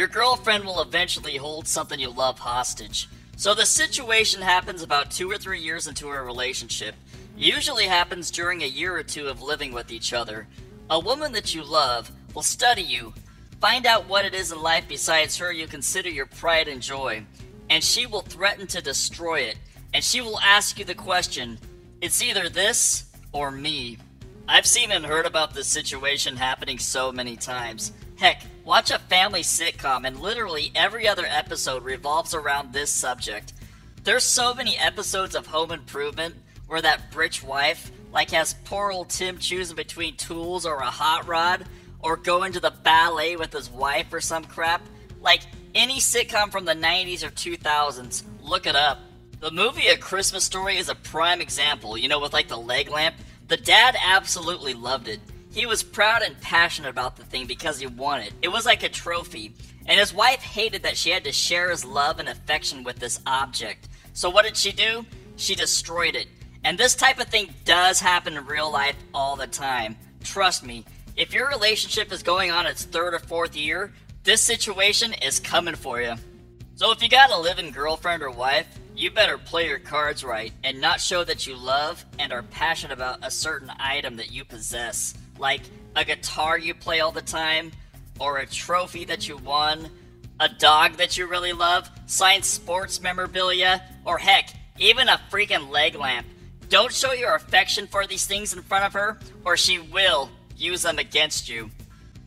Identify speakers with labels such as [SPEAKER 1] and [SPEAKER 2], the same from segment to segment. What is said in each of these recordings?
[SPEAKER 1] Your girlfriend will eventually hold something you love hostage. So the situation happens about two or three years into a relationship. Usually happens during a year or two of living with each other. A woman that you love will study you, find out what it is in life besides her you consider your pride and joy, and she will threaten to destroy it. And she will ask you the question it's either this or me. I've seen and heard about this situation happening so many times. Heck, watch a family sitcom and literally every other episode revolves around this subject. There's so many episodes of Home Improvement where that rich wife like has poor old Tim choosing between tools or a hot rod or going to the ballet with his wife or some crap. Like any sitcom from the 90s or 2000s, look it up. The movie A Christmas Story is a prime example, you know, with like the leg lamp. The dad absolutely loved it. He was proud and passionate about the thing because he won it. It was like a trophy. And his wife hated that she had to share his love and affection with this object. So what did she do? She destroyed it. And this type of thing does happen in real life all the time. Trust me, if your relationship is going on its third or fourth year, this situation is coming for you. So if you got a living girlfriend or wife, you better play your cards right and not show that you love and are passionate about a certain item that you possess like a guitar you play all the time, or a trophy that you won, a dog that you really love, signed sports memorabilia, or heck, even a freaking leg lamp. Don't show your affection for these things in front of her, or she will use them against you.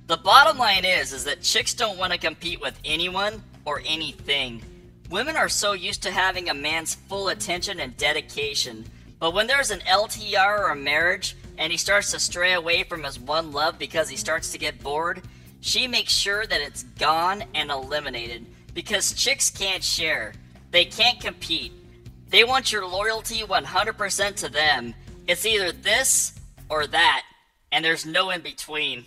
[SPEAKER 1] The bottom line is is that chicks don't want to compete with anyone or anything. Women are so used to having a man's full attention and dedication. But when there's an LTR or a marriage, and he starts to stray away from his one love because he starts to get bored, she makes sure that it's gone and eliminated because chicks can't share. They can't compete. They want your loyalty 100% to them. It's either this or that, and there's no in between.